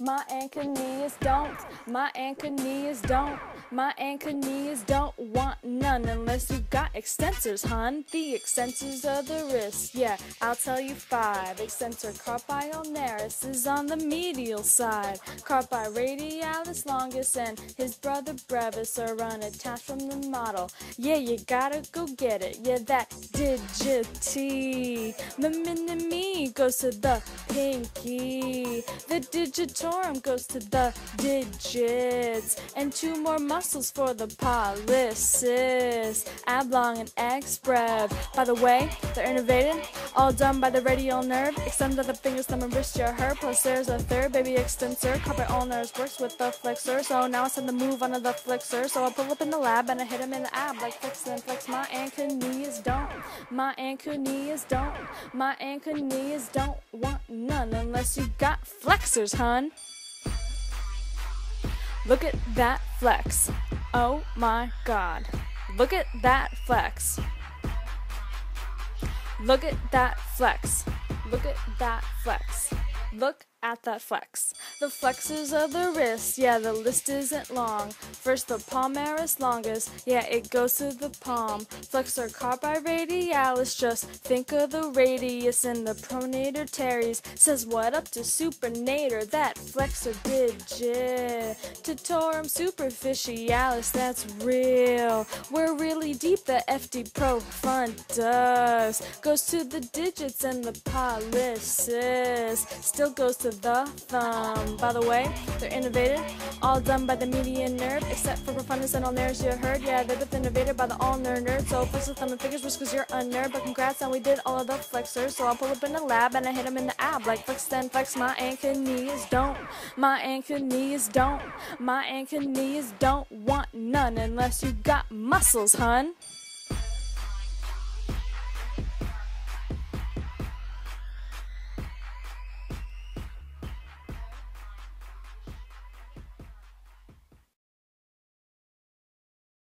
My anconeus don't. My anconeus don't. My anconeus don't want none unless you got extensors, hun. The extensors of the wrist. Yeah, I'll tell you five. Extensor carpi ulnaris is on the medial side. Carpi radialis longus and his brother brevis are unattached from the model. Yeah, you gotta go get it. Yeah, that. The mini goes to the pinky. The digitorum goes to the digits. And two more muscles for the pollicis. Ablong and exbreve. By the way, they're innervated. All done by the radial nerve. Extend the fingers, thumb, and wrist, your hair. Plus there's a third baby extensor. carpi ulnaris works with the flexor. So now I send the move onto the flexor. So I pull up in the lab and I hit him in the ab like flex and flex. My anconeus don't. My anconeus don't. My anconeus don't want none unless you got flexors, hun. Look at that flex. Oh my god. Look at that flex. Look at that flex. Look at that flex. Look at that flex. The flexors of the wrist, yeah, the list isn't long. First the palmaris longus, yeah, it goes to the palm. Flexor carpi radialis, just think of the radius and the pronator teres. Says what up to supinator, that flexor digit. Titorum superficialis, that's real. We're really deep, the FD profundus. Goes to the digits and the pollicis. Still goes to the thumb. By the way, they're innervated, all done by the median nerve, except for profundus and ulnaris you heard. Yeah, they're both innervated by the ulnar nerve. So flex the thumb and fingers just cause you're unnerved. But congrats, and we did all of the flexors. So I'll pull up in the lab and I hit them in the ab. Like flex then flex my anconeus don't. My anconeus don't. My anconeus don't want none unless you got muscles, ton.